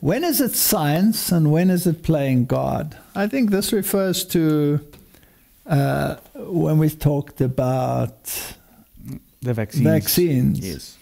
When is it science and when is it playing God? I think this refers to uh, when we talked about The vaccines. Vaccines. Yes.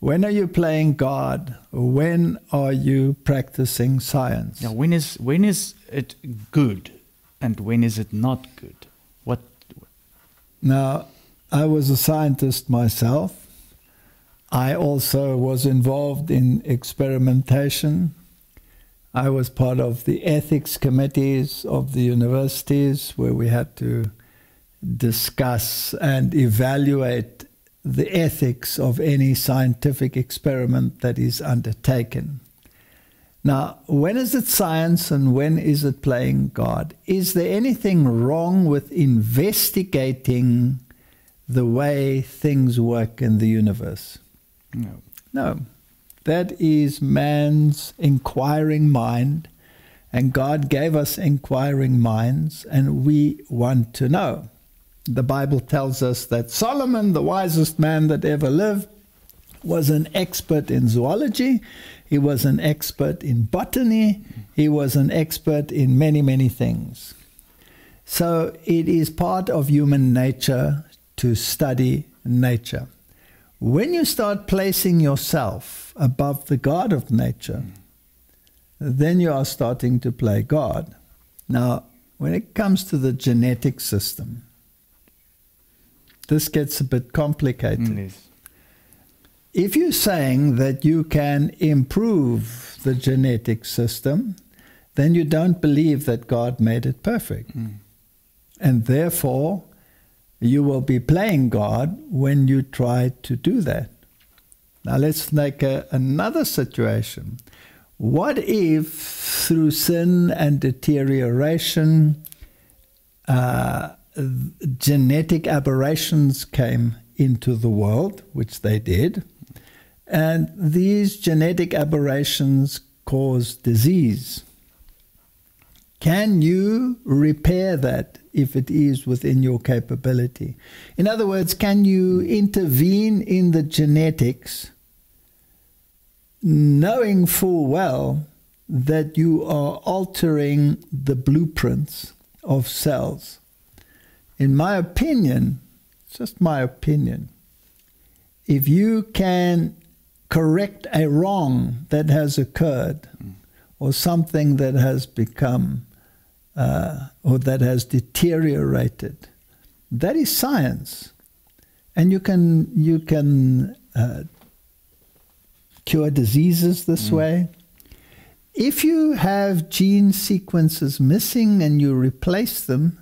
when are you playing God? When are you practicing science? Now, When is when is it good, and when is it not good? What? Now, I was a scientist myself. I also was involved in experimentation. I was part of the ethics committees of the universities where we had to discuss and evaluate the ethics of any scientific experiment that is undertaken. Now, when is it science and when is it playing God? Is there anything wrong with investigating the way things work in the universe? No. No. That is man's inquiring mind, and God gave us inquiring minds, and we want to know. The Bible tells us that Solomon, the wisest man that ever lived, was an expert in zoology, he was an expert in botany, he was an expert in many, many things. So it is part of human nature to study nature. When you start placing yourself above the God of nature, then you are starting to play God. Now, when it comes to the genetic system, this gets a bit complicated. Mm, yes. If you're saying that you can improve the genetic system, then you don't believe that God made it perfect. Mm. And therefore, you will be playing God when you try to do that. Now, let's take a, another situation. What if, through sin and deterioration, uh, genetic aberrations came into the world, which they did, and these genetic aberrations cause disease? Can you repair that if it is within your capability? In other words, can you intervene in the genetics knowing full well that you are altering the blueprints of cells? In my opinion, just my opinion, if you can correct a wrong that has occurred mm. Or something that has become uh, or that has deteriorated. That is science, and you can you can uh, cure diseases this way. If you have gene sequences missing and you replace them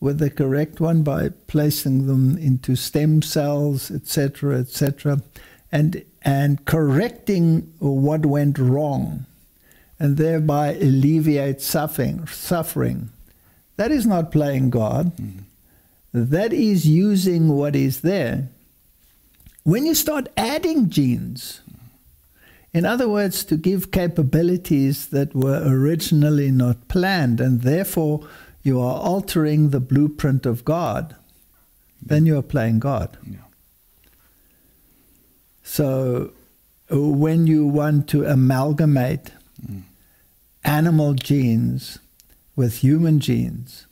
with the correct one by placing them into stem cells, etc., etc., and and correcting what went wrong and thereby alleviate suffering. Suffering. That is not playing God. Mm-hmm. That is using what is there. When you start adding genes, in other words, to give capabilities that were originally not planned, and therefore you are altering the blueprint of God, then you are playing God. Yeah. So uh, when you want to amalgamate mm. Animal genes with human genes,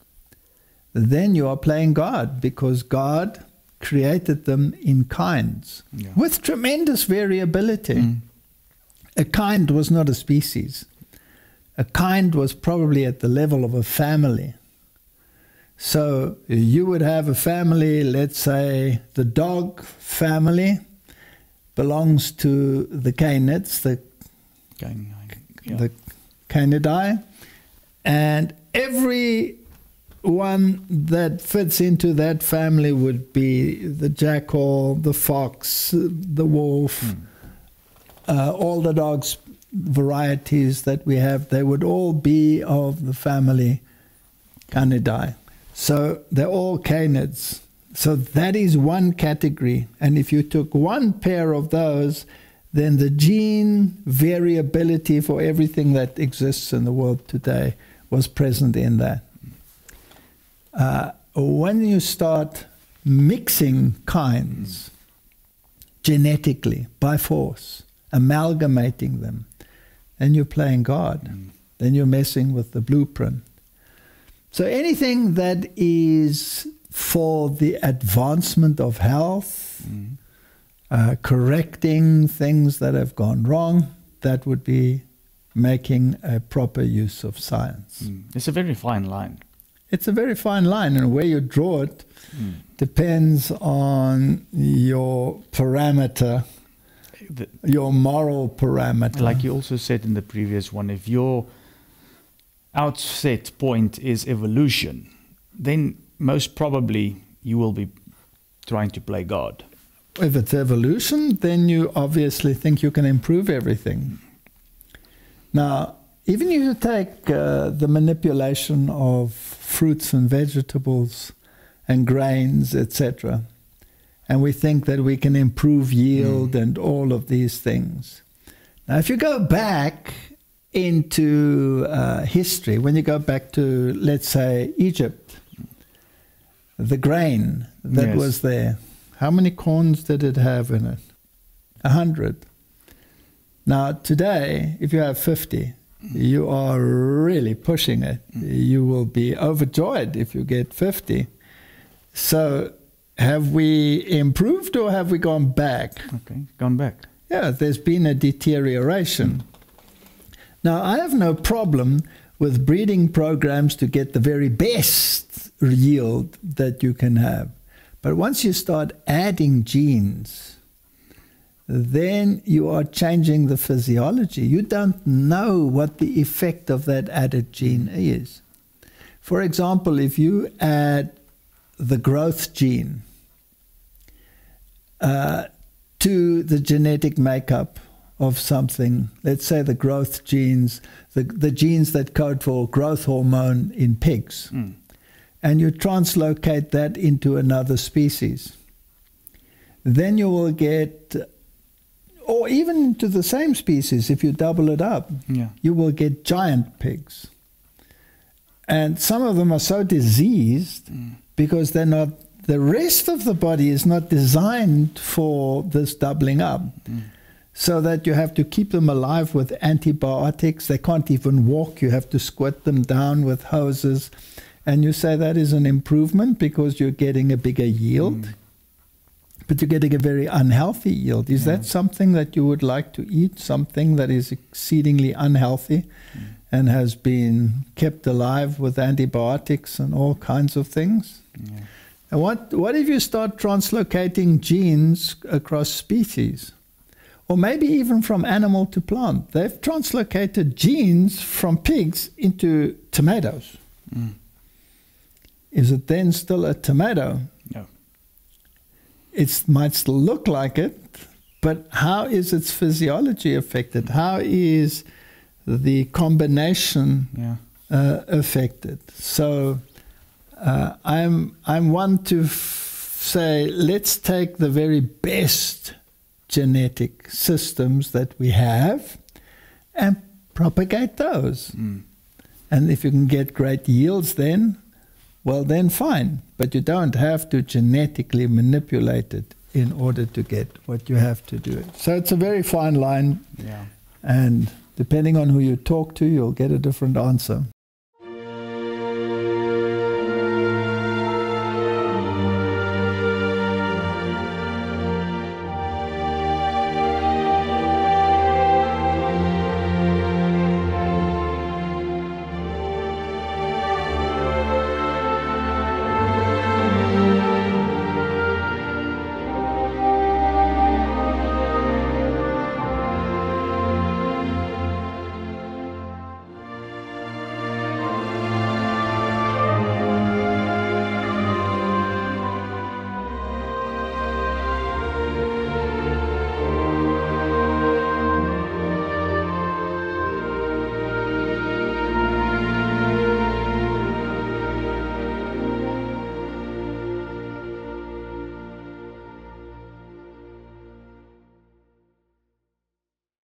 then you are playing God because God created them in kinds Yeah. with tremendous variability. Mm. A kind was not a species. A kind was probably at the level of a family. So you would have a family, let's say the dog family belongs to the canids, the Gang- yeah. the Canidae, and every one that fits into that family would be the jackal, the fox, the wolf, uh, all the dogs varieties that we have. They would all be of the family Canidae. So they're all canids. So that is one category. And if you took one pair of those, then the gene variability for everything that exists in the world today was present in that. Uh, when you start mixing kinds genetically by force, amalgamating them, then you're playing God. Mm. Then you're messing with the blueprint. So anything that is for the advancement of health, Mm. Uh, correcting things that have gone wrong, that would be making a proper use of science. Mm. It's a very fine line. It's a very fine line, and where you draw it Mm. depends on your parameter, The, your moral parameter. like you also said in the previous one, if your outset point is evolution, then most probably you will be trying to play God. If it's evolution, then you obviously think you can improve everything. Now, even if you take uh, the manipulation of fruits and vegetables and grains, etc., and we think that we can improve yield and all of these things. Now, if you go back into uh, history, when you go back to, let's say, Egypt, the grain that Yes. was there, how many corns did it have in it? A hundred. Now, today, if you have 50, you are really pushing it. Mm-hmm. You will be overjoyed if you get 50. So, have we improved or have we gone back? Okay, gone back. Yeah, there's been a deterioration. Now, I have no problem with breeding programs to get the very best yield that you can have. But once you start adding genes, then you are changing the physiology. You don't know what the effect of that added gene is. For example, if you add the growth gene uh, to the genetic makeup of something, let's say the growth genes, the, the genes that code for growth hormone in pigs, Mm. And you translocate that into another species, then you will get, or even to the same species, if you double it up, Yeah. you will get giant pigs. And some of them are so diseased Mm. because they're not, the rest of the body is not designed for this doubling up. Mm. So that you have to keep them alive with antibiotics. They can't even walk. You have to squirt them down with hoses. And you say that is an improvement because you're getting a bigger yield, Mm. but you're getting a very unhealthy yield. Is Yeah. that something that you would like to eat? Something that is exceedingly unhealthy Mm. and has been kept alive with antibiotics and all kinds of things? Yeah. And what, what if you start translocating genes across species? Or maybe even from animal to plant. They've translocated genes from pigs into tomatoes. Mm. Is it then still a tomato? No. It might still look like it, but how is its physiology affected? How is the combination Yeah. uh, affected. So uh, I'm I'm one to f- say let's take the very best genetic systems that we have and propagate those. Mm. And if you can get great yields, then well, then fine. But you don't have to genetically manipulate it in order to get what you have to do. So it's a very fine line, Yeah. and depending on who you talk to, you'll get a different answer.